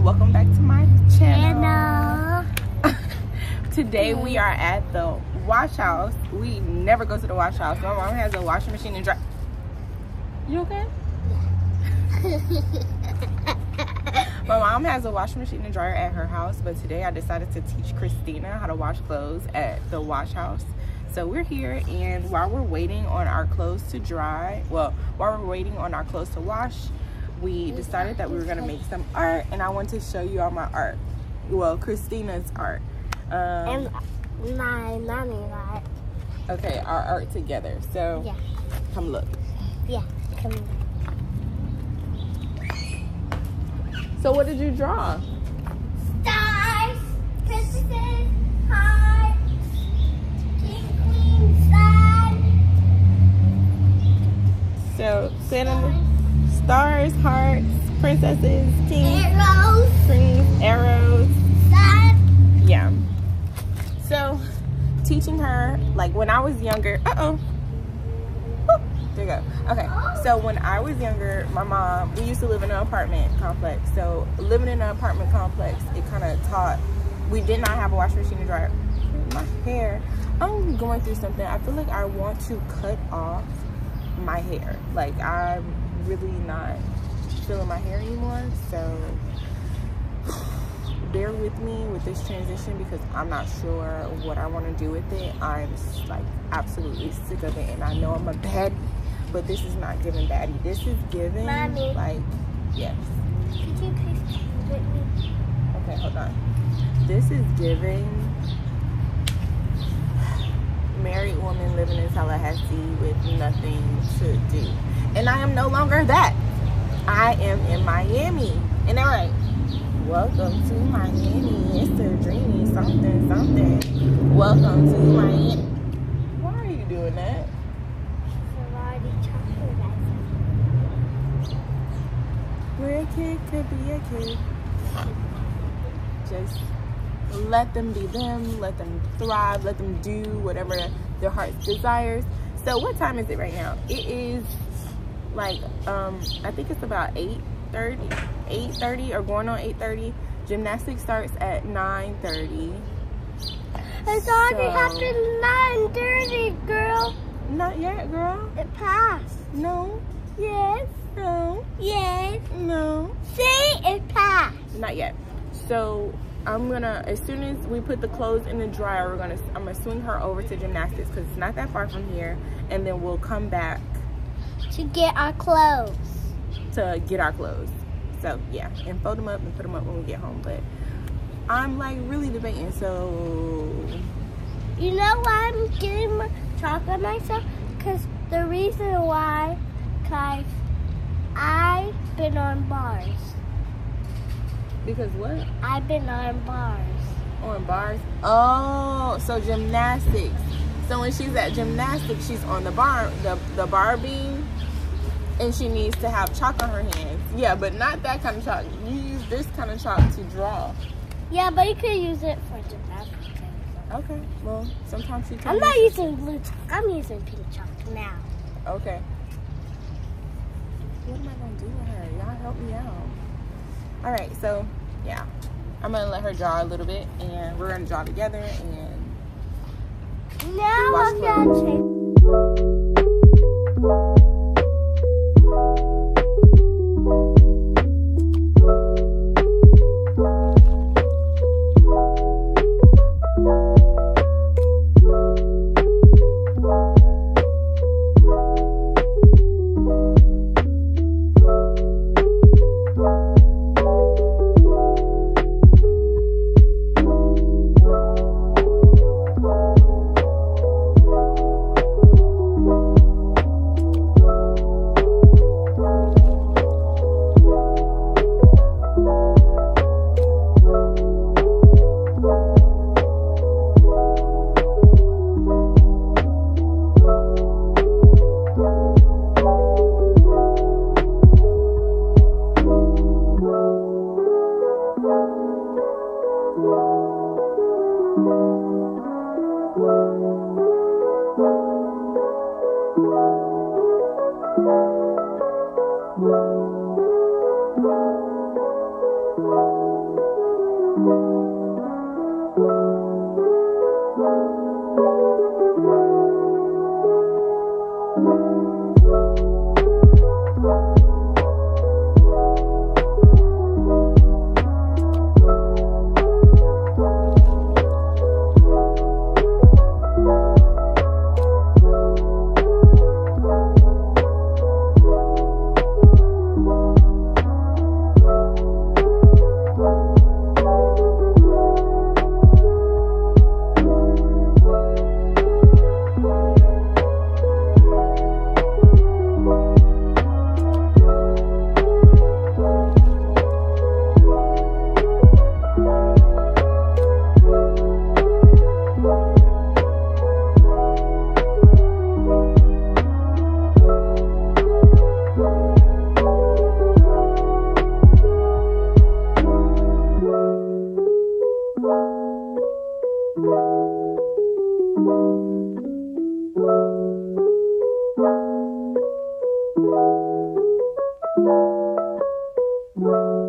and welcome back to my channel. Today we are at the wash house. We never go to the wash house. My mom has a washing machine and dry. You okay? My mom has a washing machine and dryer at her house, but today I decided to teach Christina how to wash clothes at the wash house. So we're here and while we're waiting on our clothes to dry, well, while we're waiting on our clothes to wash, we decided that we were gonna make some art and I want to show you all my art. Well, Christina's art. Um, and my mommy art. okay, our art together. So Yeah. come look. Yeah. Come. So what did you draw? Hearts, princesses, kings, arrows, queens, arrows. Yeah. So teaching her like when I was younger. Uh oh. There you go. Okay. So when I was younger, my mom, we used to live in an apartment complex. So living in an apartment complex, it kind of taught. We did not have a washing machine and dryer. My hair. I'm going through something. I feel like I want to cut off my hair. Like I'm really not feeling my hair anymore. So bear with me with this transition because I'm not sure what I want to do with it. I'm like absolutely sick of it, and I know I'm a baddie, but this is not giving baddie. This is giving Mommy. like yes. Could you please with me? Okay, hold on. This is giving married woman living in Tallahassee with nothing to do, and I am no longer that. I am in Miami, and all right. Welcome to Miami. It's a dreamy something something. Welcome to Miami. Why are you doing that? Ferrari chocolate ice. Where a kid could be a kid. Just let them be them, let them thrive, let them do whatever their heart desires. So what time is it right now? It is like um I think it's about 8:30, 8:30 or going on 8:30. Gymnastics starts at 9:30. It's already So- happened 9.30, girl. Not yet, girl. It passed. No, Yes. no, Yes. no. See? It passed. Not yet. So I'm gonna, as soon as we put the clothes in the dryer, we're gonna, I'm gonna swing her over to gymnastics because it's not that far from here, and then we'll come back To get our clothes. to get our clothes. So yeah, and fold them up and put them up when we get home. But I'm like really debating. So You know why I'm getting my chocolate myself? Because the reason why, because I've been on bars. because what? I've been on bars. On bars? Oh, so gymnastics. So when she's at gymnastics, she's on the bar, the the bar beam, and she needs to have chalk on her hands. Yeah, but not that kind of chalk. You use this kind of chalk to draw. Yeah, but you could use it for gymnastics. Okay. Well, sometimes she. I'm not using blue chalk. I'm using pink chalk now. Okay. What am I gonna do with her? Y'all help me out. All right. So yeah, I'm gonna let her draw a little bit, and we're gonna draw together and. Now I'm gonna change. Thank you.